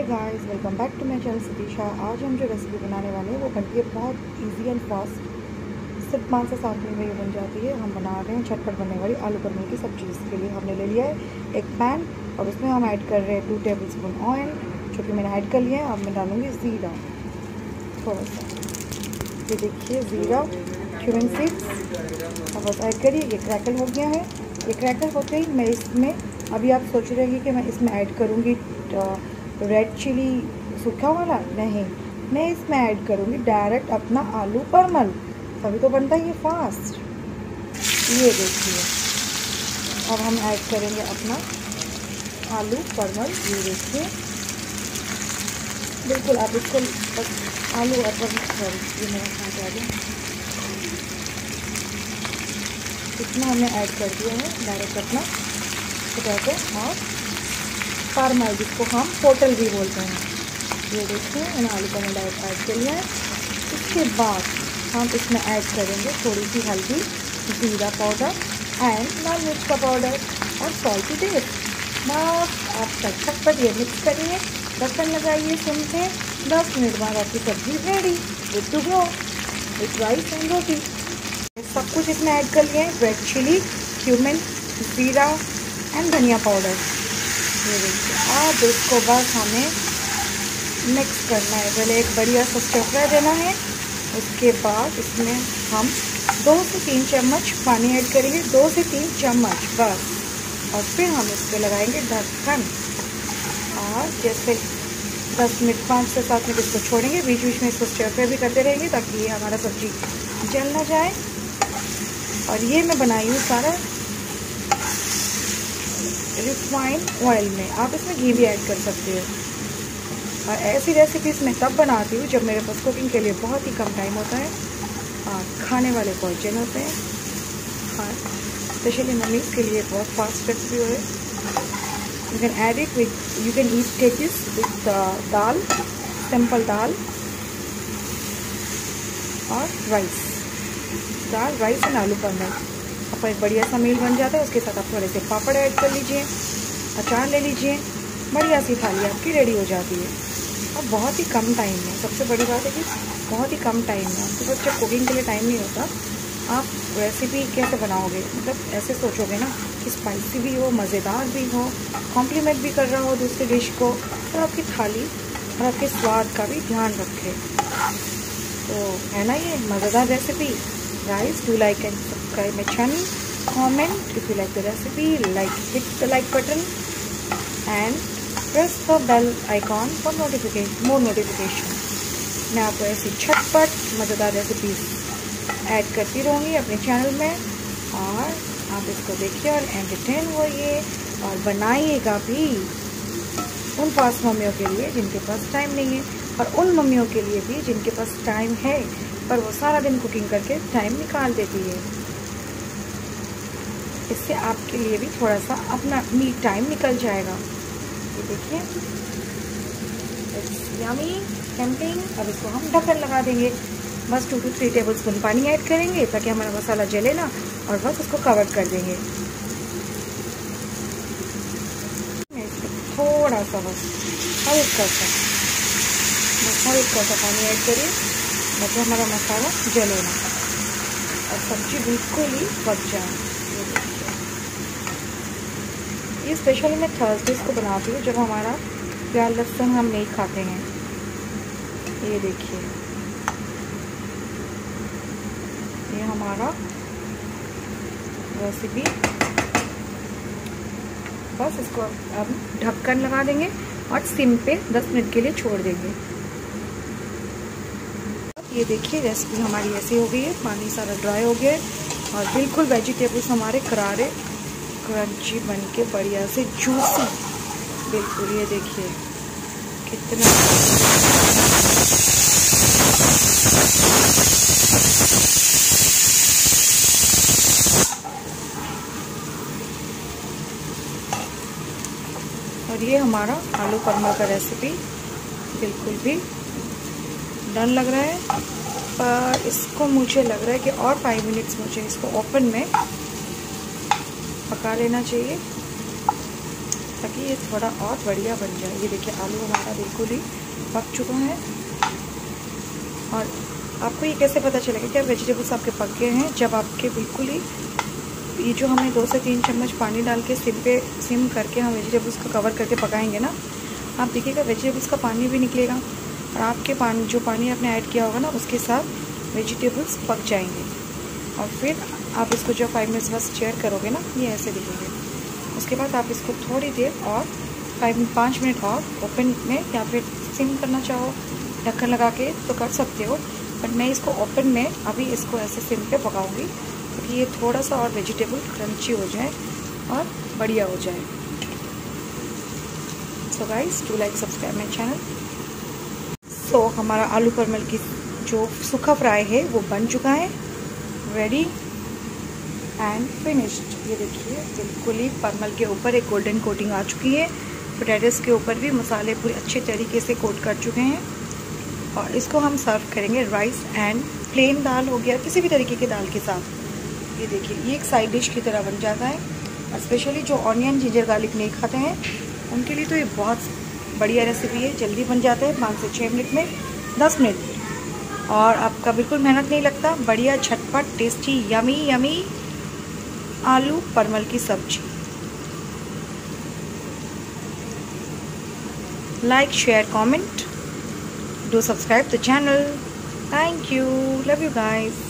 Hey guys welcome back to my channel Satisha आज हम जो रेसिपी बनाने वाले हैं, वो बनती है बहुत इजी एंड फास्ट सिर्फ़ पाँच से सात मिनट में ये बन जाती है। हम बना रहे हैं छटपट बनने वाली आलू पनीर की सब्ज़ी। इसके लिए हमने ले लिया है एक पैन और उसमें हम ऐड कर रहे हैं टू टेबल स्पून ऑयल जो कि मैंने ऐड कर लिया है। अब मैं डालूँगी ज़ीरा। थोड़ा सा। ये देखिए ज़ीरा क्यूमिन सीड्स और बस ऐड करिए, ये क्रैकल हो गया है। ये क्रैकल होते ही मैं इसमें, अभी आप सोच रहे हैं कि मैं इसमें ऐड करूँगी रेड चिली सूखा वाला? नहीं, मैं इसमें ऐड करूँगी डायरेक्ट अपना आलू परमल तभी तो बनता है ये फास्ट ये देखिए। अब हम ऐड करेंगे अपना आलू परमल ये देखिए। बिल्कुल, आप इसको आलू और परमल सॉरी ये मेरा खाना इतना हमने ऐड कर दिया है डायरेक्ट अपना। तो पोटैटो और फार्मा है जिसको हम होटल भी बोलते हैं। ये देखिए, इन आलू को मैं डाइट ऐड कर लिया है इसके बाद हम इसमें ऐड करेंगे थोड़ी सी हल्दी, जीरा पाउडर एंड लाल मिर्च का पाउडर और सॉल्टी टेस्ट बस, आप तक तक पर यह मिक्स करिए ढक्कन लगाइए सुन के। दस मिनट बाद आपकी सब्ज़ी ready with to go with rice and roti सब कुछ इसमें ऐड कर लिए red chilli cumin jeera and dhaniya powder. ये देखिए अब इसको बस हमें मिक्स करना है। पहले एक बढ़िया सा स्टेपलर देना है। उसके बाद इसमें हम दो से तीन चम्मच पानी ऐड करेंगे। दो से तीन चम्मच, बस। और फिर हम इस पर लगाएँगे ढक्कन। और जैसे दस मिनट, पाँच से सात मिनट इसको छोड़ेंगे। बीच बीच में इसको स्टेपलर भी करते रहेंगे ताकि ये हमारा सब्ज़ी जल ना जाए। और ये मैं बनाई हूँ सारा रिफाइंड ऑयल में। आप इसमें घी भी ऐड कर सकते हो। और ऐसी रेसिपीज़ मैं तब बनाती हूँ जब मेरे पास कुकिंग के लिए बहुत ही कम टाइम होता है। और खाने वाले पॉइजन होते हैं। हाँ स्पेशली मम्मी के लिए बहुत फास्ट रेसिपी हो। है you can add it with you can eat take this with dal simple dal और राइस दाल राइस एंड आलू पनीर आपका एक बढ़िया सा मील बन जाता है, उसके साथ आप थोड़े से पापड़ ऐड कर लीजिए, अचार ले लीजिए, बढ़िया सी थाली आपकी रेडी हो जाती है। और बहुत ही कम टाइम है सबसे बड़ी बात है कि बहुत ही कम टाइम है आपके पास जब कुकिंग के लिए टाइम नहीं होता, आप रेसिपी कैसे बनाओगे? मतलब ऐसे सोचोगे ना कि स्पाइसी भी हो, मज़ेदार भी हो कॉम्प्लीमेंट भी कर रहा हो दूसरी डिश को, और आपकी थाली और आपके स्वाद का भी ध्यान रखे। तो है ना ये मज़ेदार recipe rice do like and subscribe my channel, comment if you like the recipe, like hit the like button and press the bell icon for notification, more notification. मैं आपको ऐसी झटपट मज़ेदार रेसिपीज़ ऐड करती रहूँगी अपने चैनल में और आप इसको देखिए और एंटरटेन होइए और बनाइएगा भी उन पास मम्मियों के लिए जिनके पास टाइम नहीं है और उन मम्मियों के लिए भी जिनके पास टाइम है पर वो सारा दिन कुकिंग करके टाइम निकाल देती है इससे आपके लिए भी थोड़ा सा अपना मी टाइम निकल जाएगा। ये देखिए। यामी कैंपिंग अब इसको हम ढक्कन लगा देंगे। बस two to three tablespoon पानी ऐड करेंगे ताकि हमारा मसाला जले ना और बस उसको कवर कर देंगे। थोड़ा सा बस हल्का सा, बस हल्का सा पानी ऐड करिए ताकि हमारा मसाला जले ना और सब्ज़ी बिल्कुल ही पक जाए। ये स्पेशली मैं थर्सडेज को बनाती हूँ, जब हमारा प्याज लहसुन हम नहीं खाते हैं। ये देखिए। ये हमारा रेसिपी बस इसको अब ढक्कन लगा देंगे और सिम पे 10 मिनट के लिए छोड़ देंगे। ये देखिए रेसिपी हमारी ऐसी हो गई है। पानी सारा ड्राई हो गया है और बिल्कुल वेजिटेबल्स हमारे करारे क्रंची बन के बढ़िया से जूसी बिल्कुल, ये देखिए, कितना और ये हमारा आलू परमा का रेसिपी बिल्कुल भी डन लग रहा है। पर इसको मुझे लग रहा है कि और फाइव मिनट्स मुझे इसको ओपन में पका लेना चाहिए, ताकि ये थोड़ा और बढ़िया बन जाए। ये देखिए, आलू हमारा बिल्कुल ही पक चुका है। और आपको ये कैसे पता चलेगा कि वेजिटेबल्स आपके पक गए हैं? जब आपके बिल्कुल ही, ये जो हमें दो से तीन चम्मच पानी डाल के सिम पे, सिम करके हम वेजिटेबल्स को कवर करके पकाएँगे ना, आप देखिएगा वेजिटेबल्स का पानी भी निकलेगा। और आपके पानी, जो पानी आपने ऐड किया होगा ना, उसके साथ वेजिटेबल्स पक जाएँगे। और फिर आप इसको जो फाइव मिनट्स बस चेयर करोगे ना, ये ऐसे दिखेंगे। उसके बाद आप इसको थोड़ी देर और फाइव पाँच मिनट और ओपन में या फिर सिम करना चाहो, ढक्कन लगा के तो कर सकते हो। बट मैं इसको ओपन में अभी इसको ऐसे सिम पे पकाऊँगी ताकि ये थोड़ा सा और वेजिटेबल क्रंची हो जाए और बढ़िया हो जाए। So guys to like subscribe my channel so हमारा आलू परमल की जो सूखा फ्राई है, वो बन चुका है। रेडी एंड फिनिश्ड ये देखिए, बिल्कुल ही परमल के ऊपर एक गोल्डन कोटिंग आ चुकी है। पोटैटोस के ऊपर भी मसाले पूरे अच्छे तरीके से कोट कर चुके हैं। और इसको हम सर्व करेंगे राइस एंड प्लेन दाल हो गया, किसी भी तरीके के दाल के साथ। ये देखिए, ये एक साइड डिश की तरह बन जाता है। स्पेशली जो ऑनियन जिंजर गार्लिक नहीं खाते हैं, उनके लिए तो ये बहुत बढ़िया रेसिपी है। जल्दी बन जाता है पाँच से छः मिनट में, दस मिनट। और आपका बिल्कुल मेहनत नहीं लगता। बढ़िया, झटपट, टेस्टी, यमी यमी आलू, परमल की सब्ज़ी। Like share comment do subscribe the channel thank you love you guys